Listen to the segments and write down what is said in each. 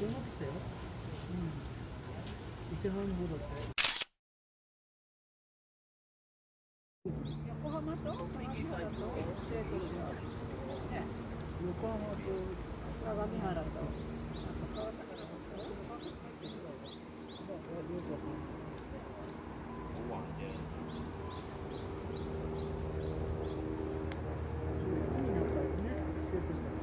電話来たよ。うん。伊勢半坊だったよ。横浜と水木と生徒します。ね。横浜と相模原と。我忘记了。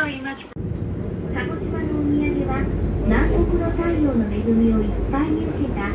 鹿児島のお土産は南国の太陽の恵みをいっぱいに受けた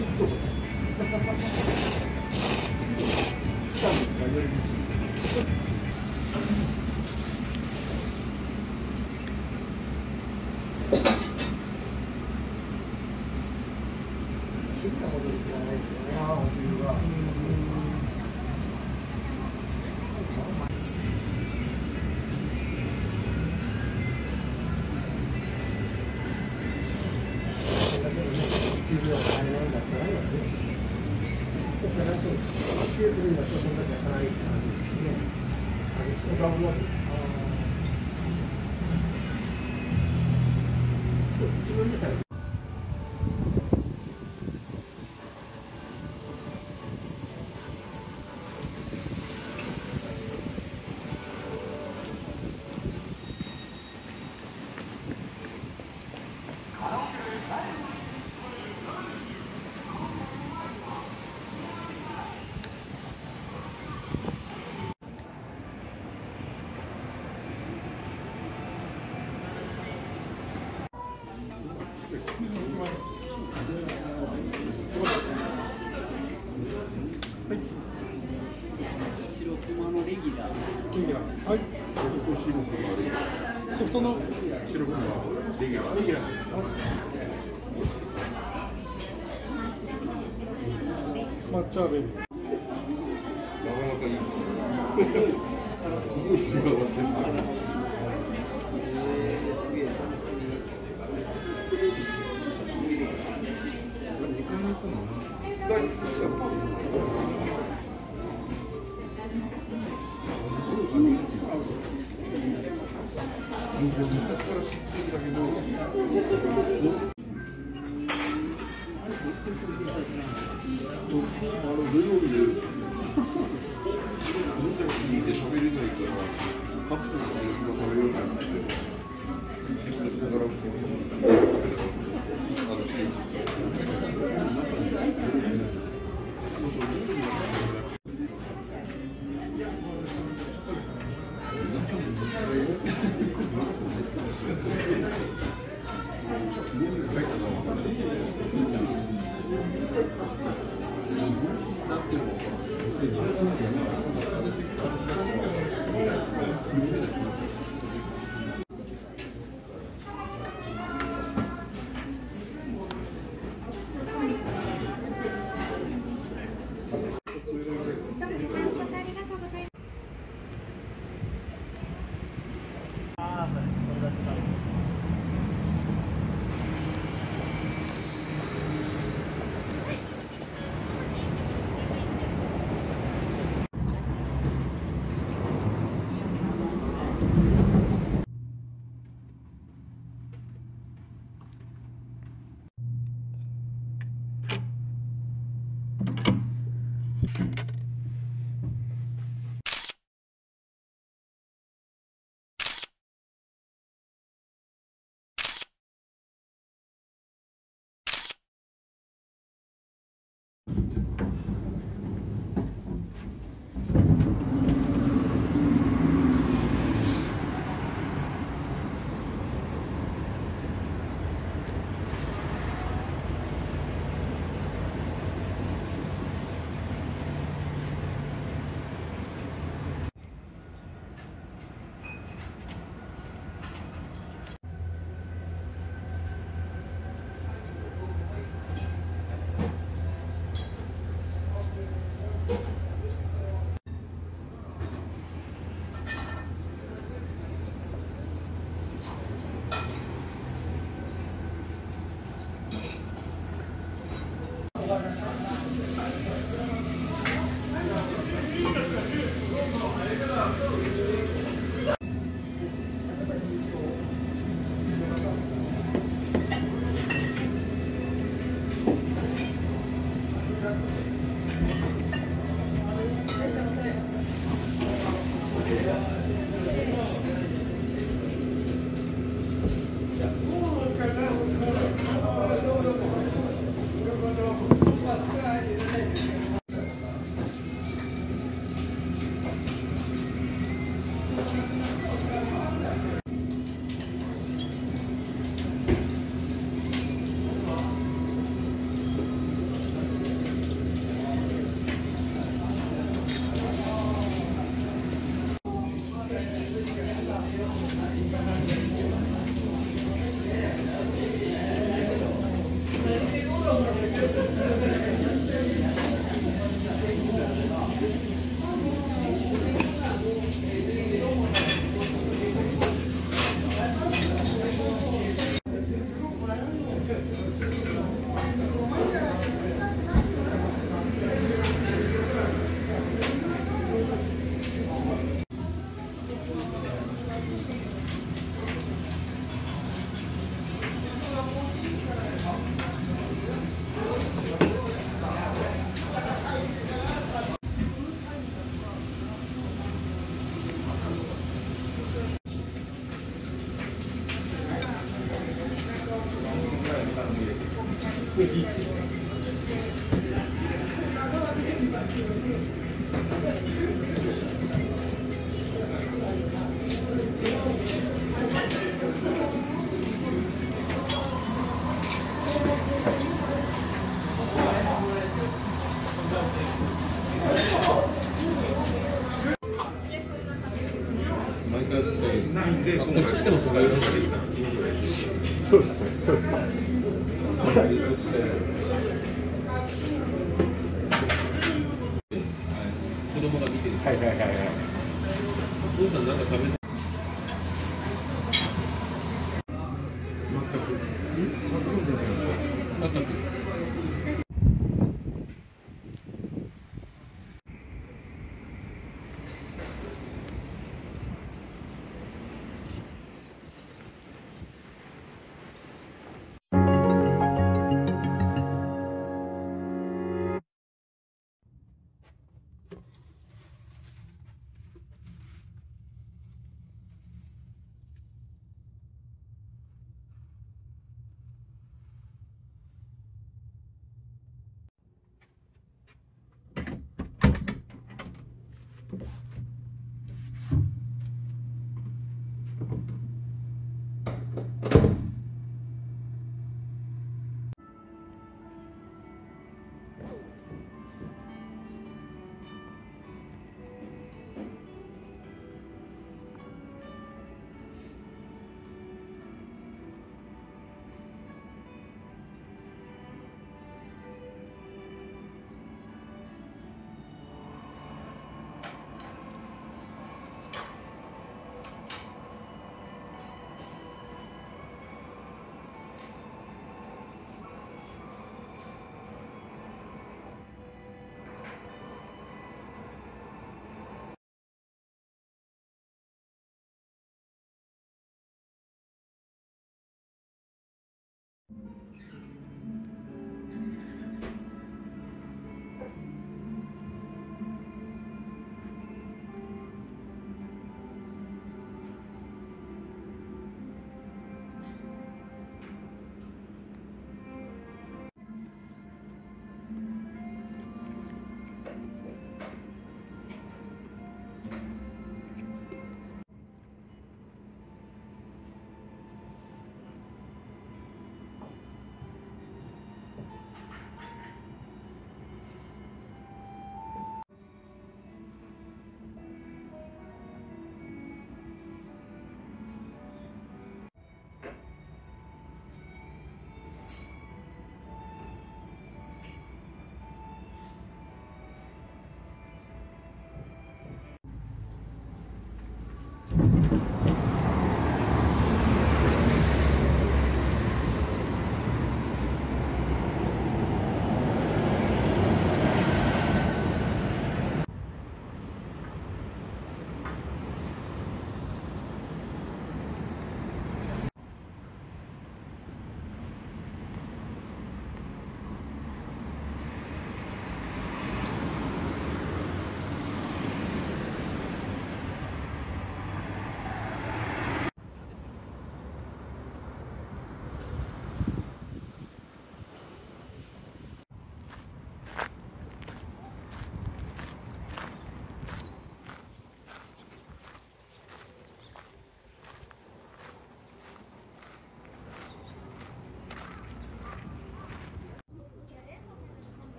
来たんですか、寄り道。ソフトの白熊レギュラー。レギュラー。抹茶ベリー。なかなかいいですね。すごい幸せってる。フフフ。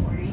story.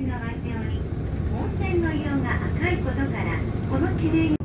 温泉の色が赤いことからこの地名に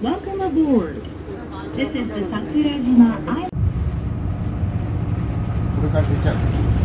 Welcome aboard. This is the Sakura Jima. これから出ち。